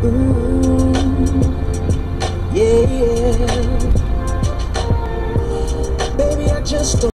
Yeah, yeah. Baby, I just don't.